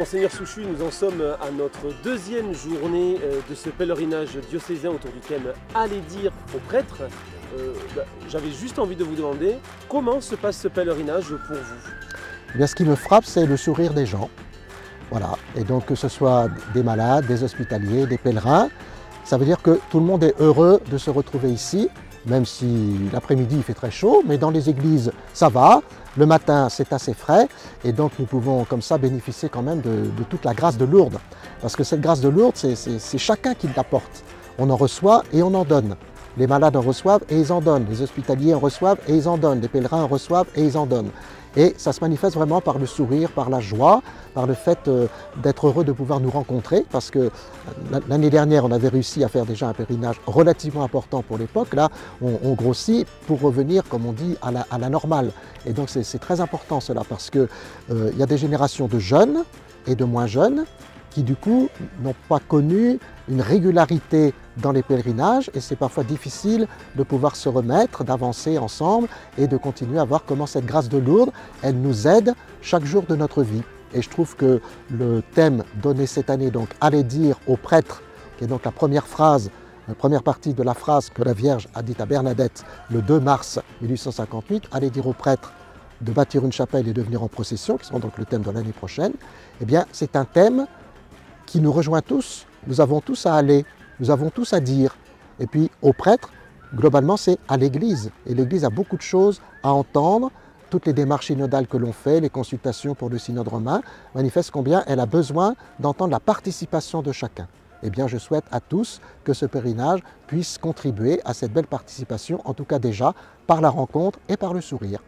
Monseigneur Souchu, nous en sommes à notre deuxième journée euh, de ce pèlerinage diocésain autour du Allez dire aux prêtres. Euh, bah, J'avais juste envie de vous demander comment se passe ce pèlerinage pour vous? Eh bien, ce qui me frappe, c'est le sourire des gens. Voilà. Et donc, que ce soit des malades, des hospitaliers, des pèlerins, ça veut dire que tout le monde est heureux de se retrouver ici, même si l'après-midi il fait très chaud, mais dans les églises ça va, le matin c'est assez frais, et donc nous pouvons comme ça bénéficier quand même de, toute la grâce de Lourdes. Parce que cette grâce de Lourdes, c'est chacun qui l'apporte. On en reçoit et on en donne. Les malades en reçoivent et ils en donnent. Les hospitaliers en reçoivent et ils en donnent. Les pèlerins en reçoivent et ils en donnent. Et ça se manifeste vraiment par le sourire, par la joie, par le fait euh, d'être heureux de pouvoir nous rencontrer. Parce que euh, l'année dernière, on avait réussi à faire déjà un pèlerinage relativement important pour l'époque. Là, on, grossit pour revenir, comme on dit, à la, normale. Et donc c'est c'est très important cela parce qu'il y a des générations de jeunes et de moins jeunes qui du coup n'ont pas connu une régularité dans les pèlerinages et c'est parfois difficile de pouvoir se remettre, d'avancer ensemble et de continuer à voir comment cette grâce de Lourdes, elle nous aide chaque jour de notre vie. Et je trouve que le thème donné cette année, donc Allez dire aux prêtres, qui est donc la première phrase, la première partie de la phrase que la Vierge a dite à Bernadette le 2 mars 1858, Allez dire aux prêtres de bâtir une chapelle et de venir en procession, qui sera donc le thème de l'année prochaine, eh bien c'est un thème qui nous rejoint tous. Nous avons tous à aller, nous avons tous à dire. Et puis aux prêtres, globalement, c'est à l'Église. Et l'Église a beaucoup de choses à entendre. Toutes les démarches synodales que l'on fait, les consultations pour le synode romain, manifestent combien elle a besoin d'entendre la participation de chacun. Eh bien, je souhaite à tous que ce pèlerinage puisse contribuer à cette belle participation, en tout cas déjà par la rencontre et par le sourire.